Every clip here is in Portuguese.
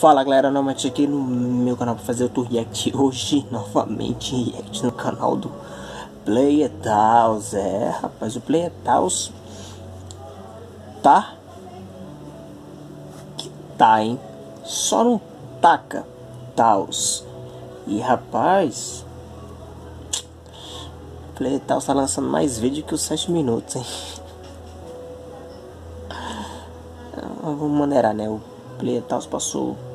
Fala galera, novamente aqui no meu canal para fazer outro react hoje, novamente react no canal do Player Taos, é rapaz, o Player Taos tá que tá, hein, só não taca Taos, e rapaz, o tá lançando mais vídeo que os 7 minutos, hein, vamos maneirar, né, o Taos passou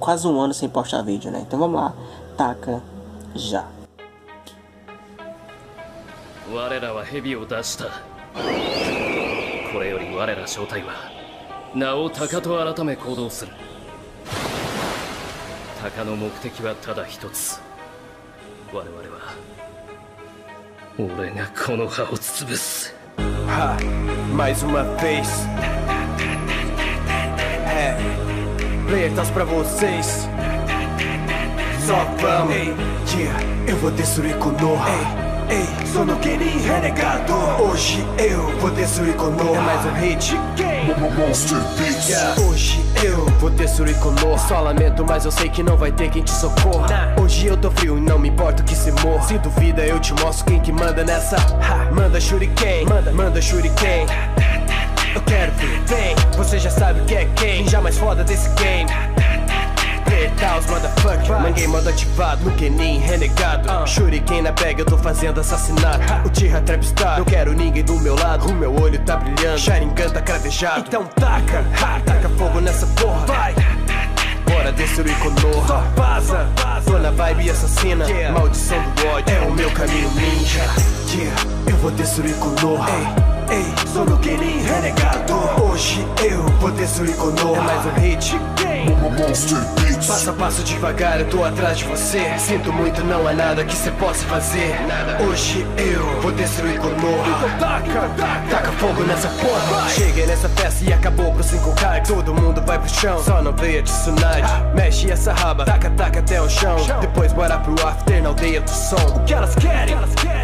quase um ano sem postar vídeo, né? Então vamos lá, taca já. 我らは蛇を出したこれより我ら正体は名を鷹と改め行動する鷹の目的はただ一つ我々は俺がこの葉を潰す Ha, mais uma vez. Letras pra vocês. Só vamos. Ei, yeah, eu vou destruir Konoha. Ei, ei, sou no Genin renegado. Hoje eu vou destruir Konoha. É mais um hit. Monster Beats. Yeah, hoje eu vou destruir Konoha. Só lamento, mas eu sei que não vai ter quem te socorra. Hoje eu tô frio e não me importa que se morra. Se duvida, eu te mostro quem que manda nessa. Ha, manda Shuriken, manda, manda Shuriken. Eu quero ver, vem, você já sabe o que é quem Já mais foda desse game. Taos, motherfucker Manguei modo ativado, no Genin renegado. Shuriken na bag, eu tô fazendo assassinato. O Tira Trapstar, não quero ninguém do meu lado. O meu olho tá brilhando, Sharingan tá cravejado. Então taca, ha, taca fogo nessa porra. Vai, bora destruir Konoha. Só vaza, tô na vibe assassina. Maldição do ódio, é o meu caminho ninja. Yeah, eu vou destruir Konoha. Ei, ei, sou no Genin renegado. Hoje eu vou destruir Konoha É mais um hit. Monster Beats. Passo a passo devagar, eu tô atrás de você. Sinto muito, não há nada que cê possa fazer. Hoje eu vou destruir Konoha taca, taca. Fogo nessa porra. Cheguei nessa festa e acabou pro 5K Todo mundo vai pro chão, só não veio de tsunade. Mexe essa raba, taca, taca até o chão. Depois bora pro after na aldeia do som. O que elas querem?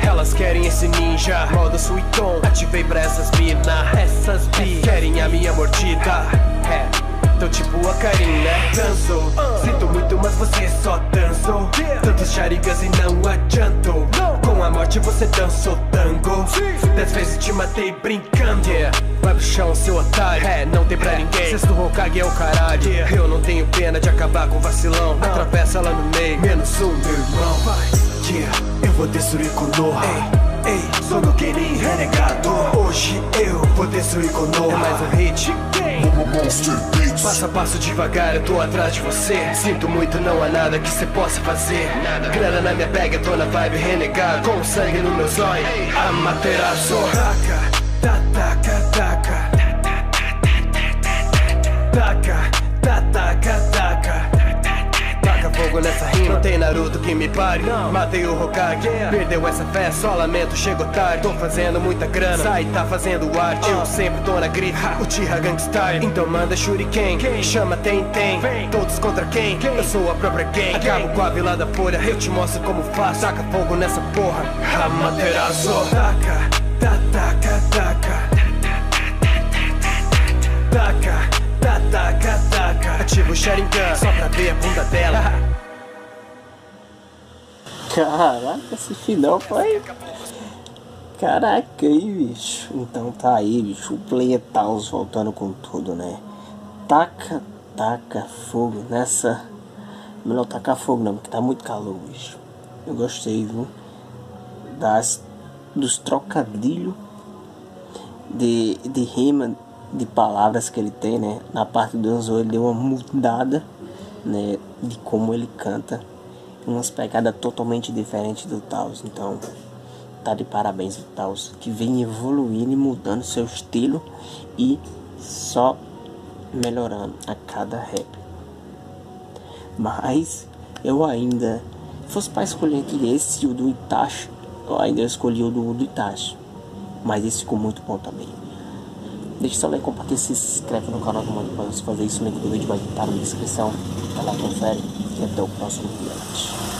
Elas querem esse ninja. Modo Suiton, ativei pra essas mina Essas bi. Querem a minha mordida. É Tô tipo a Karin, né? Dançou Sinto muito, mas você só dançou Tantos charigas e não adiantou Com a morte você dançou tango. Dez vezes te matei brincando. Yeah. Vai pro chão, seu otário. É, não tem pra ninguém. Sexto Hokage é o caralho. Eu não tenho pena de acabar com vacilão. Atravessa lá no meio. Menos um, meu irmão. Eu vou destruir Konoha Ei, ei, sou no Genin renegado. Hoje eu vou destruir Konoha É mais um hit. Passo a passo devagar, eu tô atrás de você. Sinto muito, não há nada que cê possa fazer. Grana na minha bag, eu tô na vibe renegado Com sangue no meu zóio, Amaterasu Taca, ta, taca, que me pare. Matei o Hokage. Perdeu essa fé, só lamento, chegou tarde. Tô fazendo muita grana. Sai, tá fazendo arte. Eu sempre tô na grife. O Tira Gangstar Então manda Shuriken. Chama Tem Tem Todos contra quem? Eu sou a própria gang. Acabo com a vila da folha. Eu te mostro como faço. Taca fogo nessa porra. Amaterasu Taca, ta, taca, taca. Taca, ta, taca, taca. Ativa o Sharingan. Só pra ver a bunda dela Caraca, esse final foi. Caraca aí, bicho. Então tá aí, bicho. O Player Taos voltando com tudo, né? Taca, taca fogo nessa. Melhor tacar fogo não, porque tá muito calor, bicho. Eu gostei, viu? Das. Dos trocadilhos de, de rima de palavras que ele tem, né? Na parte do Anzo ele deu uma mudada, né? De como ele canta. Umas pegadas totalmente diferentes do Taos. Então, tá de parabéns o Taos, que vem evoluindo e mudando seu estilo e só melhorando a cada rap. Mas eu ainda, se fosse para escolher entre esse e o do Itachi, eu ainda escolhi o do, do Itachi. Mas esse ficou muito bom também. Deixa seu like, compartilha, se inscreve no canal do Mano para você fazer isso. O link do vídeo vai estar na descrição. Vai lá, confere. E até o próximo vídeo.